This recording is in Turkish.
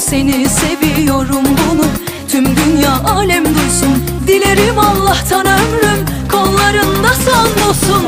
Seni seviyorum bunu Tüm dünya alem duysun. Dilerim Allah'tan ömrüm Kollarında son bulsun